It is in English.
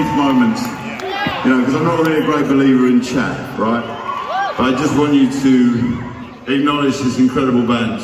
brief moment, you know, because I'm not really a great believer in chat, right? But I just want you to acknowledge this incredible band.